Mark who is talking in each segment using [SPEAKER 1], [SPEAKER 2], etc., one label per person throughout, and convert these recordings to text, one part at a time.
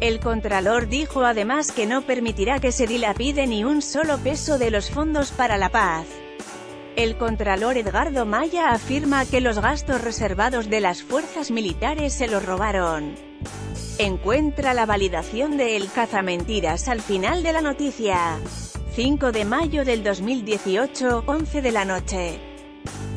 [SPEAKER 1] El Contralor dijo además que no permitirá que se dilapide ni un solo peso de los fondos para la paz. El Contralor Edgardo Maya afirma que los gastos reservados de las fuerzas militares se los robaron. Encuentra la validación de El Cazamentiras al final de la noticia. 5 de mayo del 2018, 11 de la noche.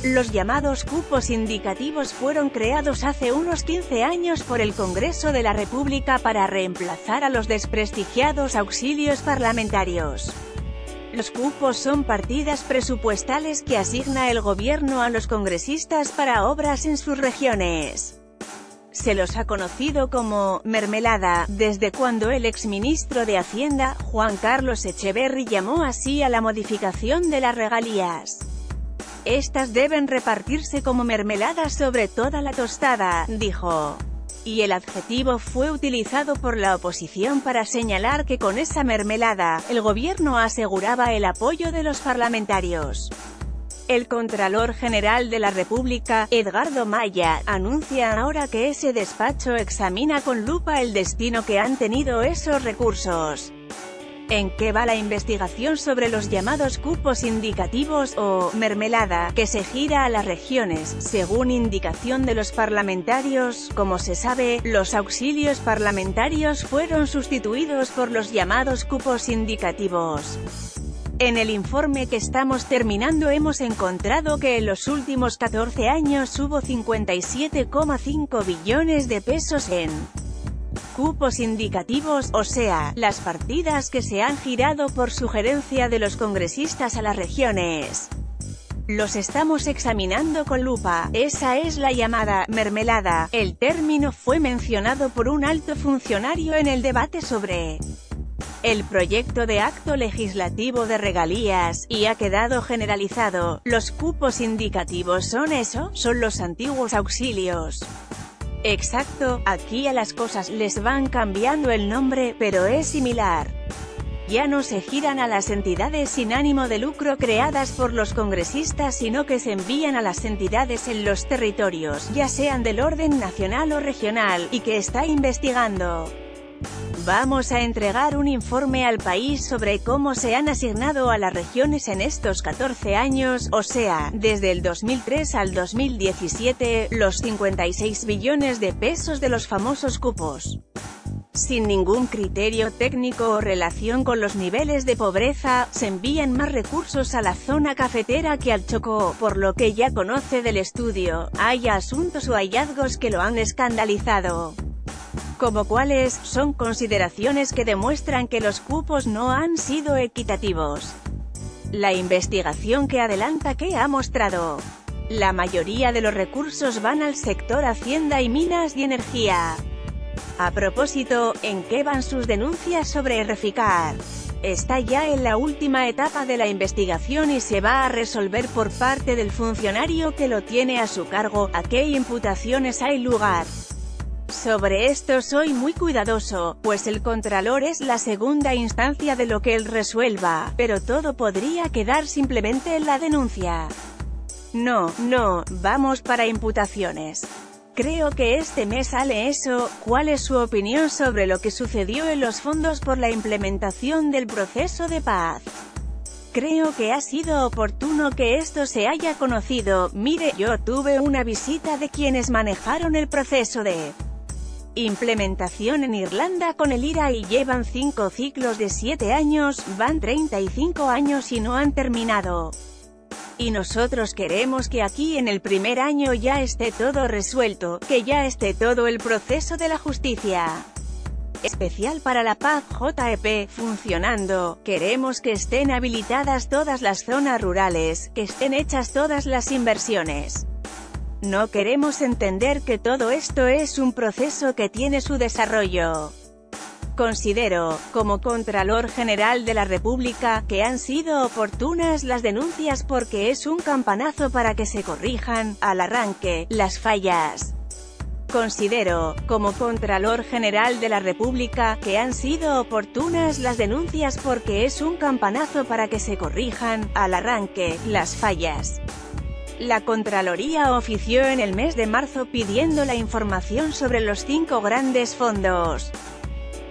[SPEAKER 1] Los llamados cupos indicativos fueron creados hace unos 15 años por el Congreso de la República para reemplazar a los desprestigiados auxilios parlamentarios. Los cupos son partidas presupuestales que asigna el gobierno a los congresistas para obras en sus regiones. Se los ha conocido como «mermelada», desde cuando el exministro de Hacienda, Juan Carlos Echeverry llamó así a la modificación de las regalías. Estas deben repartirse como mermelada sobre toda la tostada, dijo y el adjetivo fue utilizado por la oposición para señalar que con esa mermelada, el gobierno aseguraba el apoyo de los parlamentarios. El Contralor General de la República, Edgardo Maya, anuncia ahora que ese despacho examina con lupa el destino que han tenido esos recursos. ¿En qué va la investigación sobre los llamados cupos indicativos, o mermelada, que se gira a las regiones, según indicación de los parlamentarios? Como se sabe, los auxilios parlamentarios fueron sustituidos por los llamados cupos indicativos. En el informe que estamos terminando hemos encontrado que en los últimos 14 años hubo 57,5 billones de pesos en cupos indicativos, o sea, las partidas que se han girado por sugerencia de los congresistas a las regiones. Los estamos examinando con lupa, esa es la llamada mermelada. El término fue mencionado por un alto funcionario en el debate sobre el proyecto de acto legislativo de regalías, y ha quedado generalizado. Los cupos indicativos son eso, son los antiguos auxilios. Exacto, aquí a las cosas les van cambiando el nombre, pero es similar. Ya no se giran a las entidades sin ánimo de lucro creadas por los congresistas sino que se envían a las entidades en los territorios, ya sean del orden nacional o regional, y que está investigando. Vamos a entregar un informe al país sobre cómo se han asignado a las regiones en estos 14 años, o sea, desde el 2003 al 2017, los 56 billones de pesos de los famosos cupos. Sin ningún criterio técnico o relación con los niveles de pobreza, se envían más recursos a la zona cafetera que al Chocó, por lo que ya conoce del estudio, hay asuntos o hallazgos que lo han escandalizado como cuáles, son consideraciones que demuestran que los cupos no han sido equitativos. La investigación que adelanta que ha mostrado. La mayoría de los recursos van al sector Hacienda y Minas y Energía. A propósito, ¿en qué van sus denuncias sobre Reficar? Está ya en la última etapa de la investigación y se va a resolver por parte del funcionario que lo tiene a su cargo, a qué imputaciones hay lugar. Sobre esto soy muy cuidadoso, pues el Contralor es la segunda instancia de lo que él resuelva, pero todo podría quedar simplemente en la denuncia. No, no, vamos para imputaciones. Creo que este mes sale eso, ¿cuál es su opinión sobre lo que sucedió en los fondos por la implementación del proceso de paz? Creo que ha sido oportuno que esto se haya conocido, mire, yo tuve una visita de quienes manejaron el proceso de Implementación en Irlanda con el IRA y llevan 5 ciclos de 7 años, van 35 años y no han terminado. Y nosotros queremos que aquí en el primer año ya esté todo resuelto, que ya esté todo el proceso de la justicia especial para la paz JEP, funcionando, queremos que estén habilitadas todas las zonas rurales, que estén hechas todas las inversiones. No queremos entender que todo esto es un proceso que tiene su desarrollo. Considero, como Contralor General de la República, que han sido oportunas las denuncias porque es un campanazo para que se corrijan, al arranque, las fallas. Considero, como Contralor General de la República, que han sido oportunas las denuncias porque es un campanazo para que se corrijan, al arranque, las fallas. La Contraloría ofició en el mes de marzo pidiendo la información sobre los cinco grandes fondos.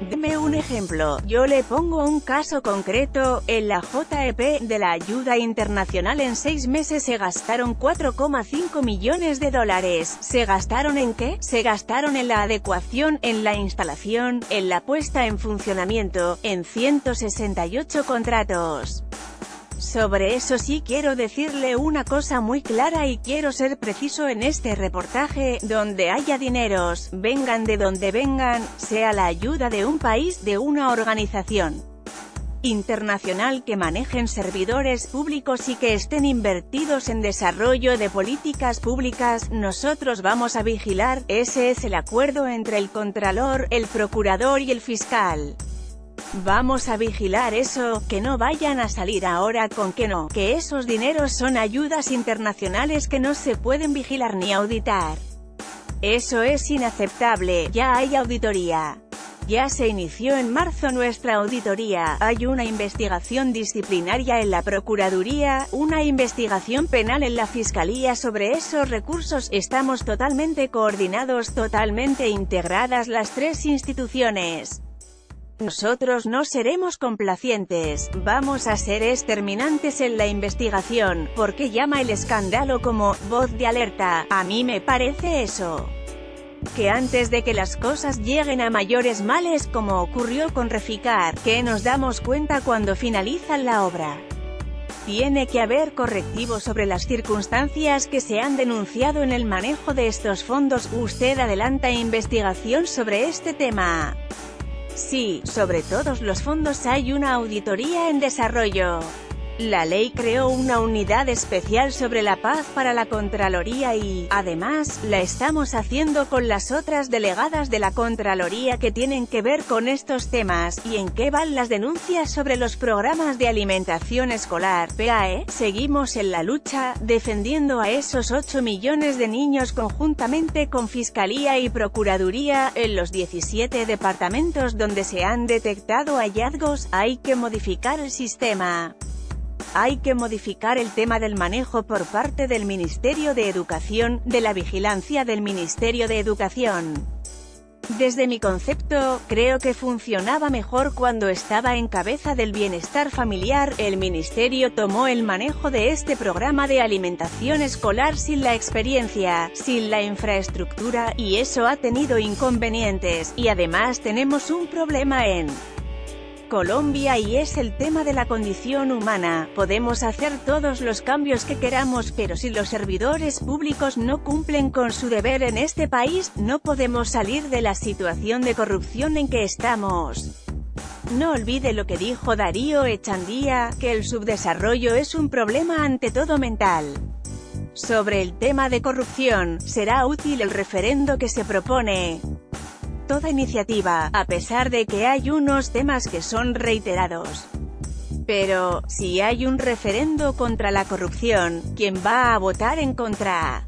[SPEAKER 1] Deme un ejemplo, yo le pongo un caso concreto, en la JEP, de la ayuda internacional en seis meses se gastaron 4,5 millones de dólares. ¿Se gastaron en qué? Se gastaron en la adecuación, en la instalación, en la puesta en funcionamiento, en 168 contratos. Sobre eso sí quiero decirle una cosa muy clara y quiero ser preciso en este reportaje, donde haya dineros, vengan de donde vengan, sea la ayuda de un país, de una organización internacional que manejen servidores públicos y que estén invertidos en desarrollo de políticas públicas, nosotros vamos a vigilar, ese es el acuerdo entre el Contralor, el Procurador y el Fiscal. Vamos a vigilar eso, que no vayan a salir ahora con que no, que esos dineros son ayudas internacionales que no se pueden vigilar ni auditar. Eso es inaceptable, ya hay auditoría. Ya se inició en marzo nuestra auditoría, hay una investigación disciplinaria en la Procuraduría, una investigación penal en la Fiscalía sobre esos recursos, estamos totalmente coordinados, totalmente integradas las tres instituciones. Nosotros no seremos complacientes, vamos a ser exterminantes en la investigación, porque llama el escándalo como voz de alerta, a mí me parece eso que antes de que las cosas lleguen a mayores males como ocurrió con Reficar, que nos damos cuenta cuando finalizan la obra. Tiene que haber correctivos sobre las circunstancias que se han denunciado en el manejo de estos fondos. Usted adelanta investigación sobre este tema. Sí, sobre todos los fondos hay una auditoría en desarrollo. La ley creó una unidad especial sobre la paz para la Contraloría y, además, la estamos haciendo con las otras delegadas de la Contraloría que tienen que ver con estos temas, y en qué van las denuncias sobre los programas de alimentación escolar, PAE, seguimos en la lucha, defendiendo a esos 8 millones de niños conjuntamente con Fiscalía y Procuraduría, en los 17 departamentos donde se han detectado hallazgos, hay que modificar el sistema. Hay que modificar el tema del manejo por parte del Ministerio de Educación, de la vigilancia del Ministerio de Educación. Desde mi concepto, creo que funcionaba mejor cuando estaba en cabeza del bienestar familiar, el ministerio tomó el manejo de este programa de alimentación escolar sin la experiencia, sin la infraestructura, y eso ha tenido inconvenientes, y además tenemos un problema en Colombia y es el tema de la condición humana. Podemos hacer todos los cambios que queramos pero si los servidores públicos no cumplen con su deber en este país, no podemos salir de la situación de corrupción en que estamos. No olvide lo que dijo Darío Echandía, que el subdesarrollo es un problema ante todo mental. Sobre el tema de corrupción, será útil el referendo que se propone toda iniciativa, a pesar de que hay unos temas que son reiterados. Pero, si hay un referendo contra la corrupción, ¿quién va a votar en contra?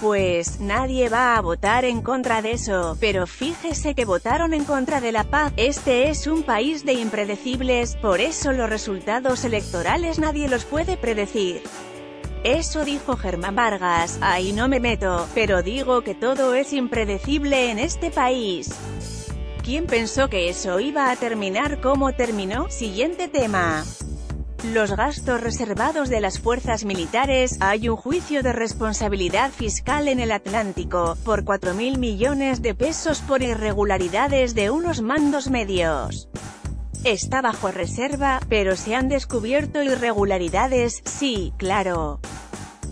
[SPEAKER 1] Pues, nadie va a votar en contra de eso, pero fíjese que votaron en contra de la paz. Este es un país de impredecibles, por eso los resultados electorales nadie los puede predecir. Eso dijo Germán Vargas, ahí no me meto, pero digo que todo es impredecible en este país. ¿Quién pensó que eso iba a terminar como terminó? Siguiente tema. Los gastos reservados de las fuerzas militares, hay un juicio de responsabilidad fiscal en el Atlántico, por 4.000 millones de pesos por irregularidades de unos mandos medios. Está bajo reserva, pero se han descubierto irregularidades, sí, claro.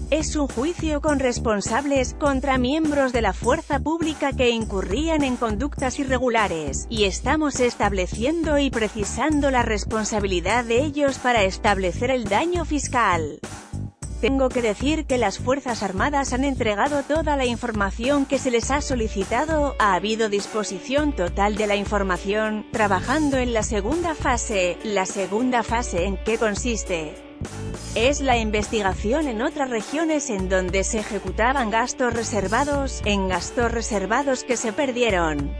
[SPEAKER 1] Es un juicio con responsables, contra miembros de la fuerza pública que incurrían en conductas irregulares, y estamos estableciendo y precisando la responsabilidad de ellos para establecer el daño fiscal. Tengo que decir que las Fuerzas Armadas han entregado toda la información que se les ha solicitado, ha habido disposición total de la información, trabajando en la segunda fase. La segunda fase en qué consiste? Es la investigación en otras regiones en donde se ejecutaban gastos reservados, en gastos reservados que se perdieron.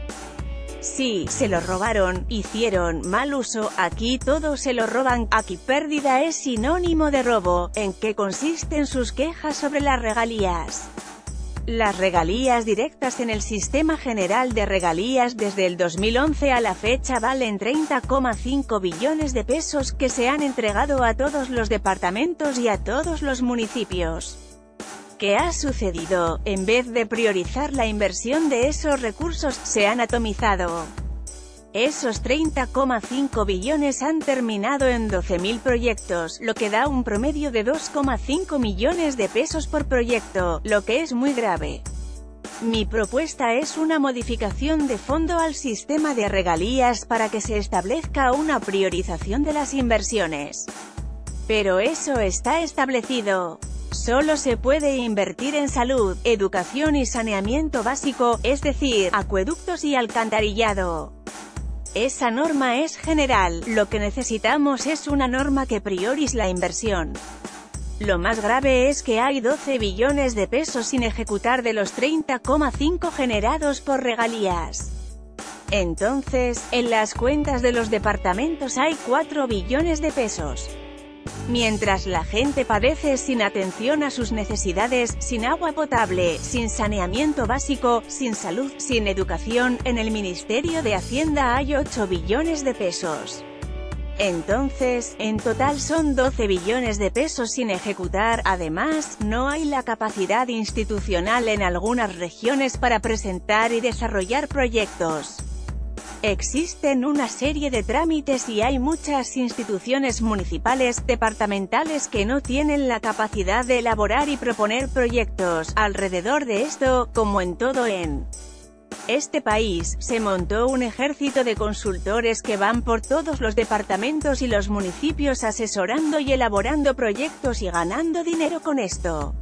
[SPEAKER 1] Sí, se lo robaron, hicieron mal uso, aquí todo se lo roban, aquí pérdida es sinónimo de robo, ¿en qué consisten sus quejas sobre las regalías? Las regalías directas en el Sistema General de Regalías desde el 2011 a la fecha valen 30,5 billones de pesos que se han entregado a todos los departamentos y a todos los municipios. ¿Qué ha sucedido? En vez de priorizar la inversión de esos recursos, se han atomizado. Esos 30,5 billones han terminado en 12.000 proyectos, lo que da un promedio de 2,5 millones de pesos por proyecto, lo que es muy grave. Mi propuesta es una modificación de fondo al sistema de regalías para que se establezca una priorización de las inversiones. Pero eso está establecido. Solo se puede invertir en salud, educación y saneamiento básico, es decir, acueductos y alcantarillado. Esa norma es general, lo que necesitamos es una norma que priorice la inversión. Lo más grave es que hay 12 billones de pesos sin ejecutar de los 30,5 generados por regalías. Entonces, en las cuentas de los departamentos hay 4 billones de pesos. Mientras la gente padece sin atención a sus necesidades, sin agua potable, sin saneamiento básico, sin salud, sin educación, en el Ministerio de Hacienda hay 8 billones de pesos. Entonces, en total son 12 billones de pesos sin ejecutar, además, no hay la capacidad institucional en algunas regiones para presentar y desarrollar proyectos. Existen una serie de trámites y hay muchas instituciones municipales, departamentales que no tienen la capacidad de elaborar y proponer proyectos. Alrededor de esto, como en todo en este país, se montó un ejército de consultores que van por todos los departamentos y los municipios asesorando y elaborando proyectos y ganando dinero con esto.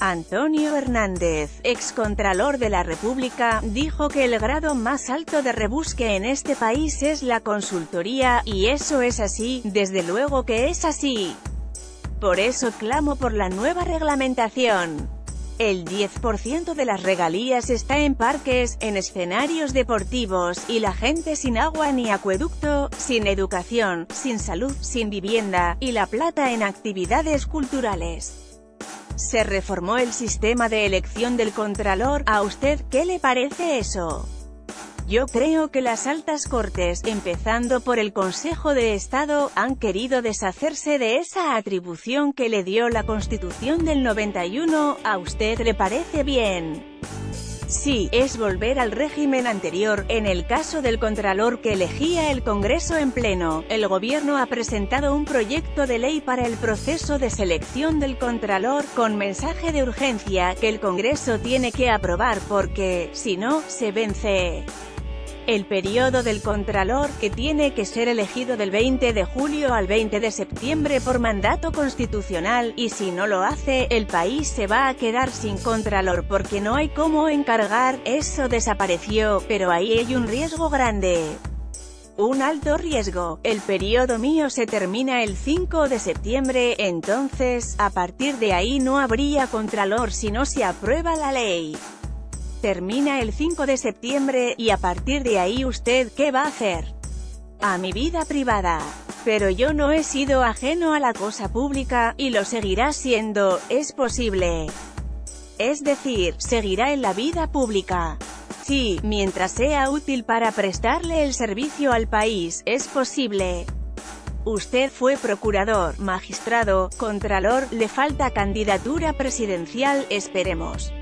[SPEAKER 1] Antonio Hernández, excontralor de la República, dijo que el grado más alto de rebusque en este país es la consultoría, y eso es así, desde luego que es así. Por eso clamo por la nueva reglamentación. El 10% de las regalías está en parques, en escenarios deportivos, y la gente sin agua ni acueducto, sin educación, sin salud, sin vivienda, y la plata en actividades culturales. Se reformó el sistema de elección del Contralor, ¿a usted qué le parece eso? Yo creo que las altas cortes, empezando por el Consejo de Estado, han querido deshacerse de esa atribución que le dio la Constitución del 91, ¿a usted le parece bien? Sí, es volver al régimen anterior. En el caso del Contralor que elegía el Congreso en pleno, el gobierno ha presentado un proyecto de ley para el proceso de selección del Contralor, con mensaje de urgencia, que el Congreso tiene que aprobar porque, si no, se vence. El periodo del Contralor, que tiene que ser elegido del 20 de julio al 20 de septiembre por mandato constitucional, y si no lo hace, el país se va a quedar sin Contralor porque no hay cómo encargar, eso desapareció, pero ahí hay un riesgo grande. Un alto riesgo. El periodo mío se termina el 5 de septiembre, entonces, a partir de ahí no habría Contralor si no se aprueba la ley termina el 5 de septiembre, y a partir de ahí usted, ¿qué va a hacer? A mi vida privada. Pero yo no he sido ajeno a la cosa pública, y lo seguirá siendo, es posible. Es decir, seguirá en la vida pública. Sí, mientras sea útil para prestarle el servicio al país, es posible. Usted fue procurador, magistrado, contralor, le falta candidatura presidencial, esperemos.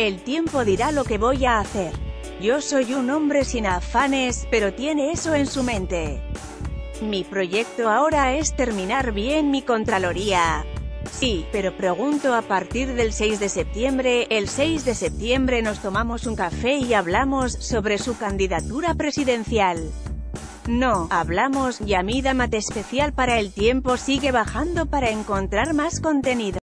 [SPEAKER 1] El tiempo dirá lo que voy a hacer. Yo soy un hombre sin afanes, pero tiene eso en su mente. Mi proyecto ahora es terminar bien mi Contraloría. Sí, pero pregunto a partir del 6 de septiembre, el 6 de septiembre nos tomamos un café y hablamos sobre su candidatura presidencial. No, hablamos, y a mi especial para el tiempo sigue bajando para encontrar más contenido.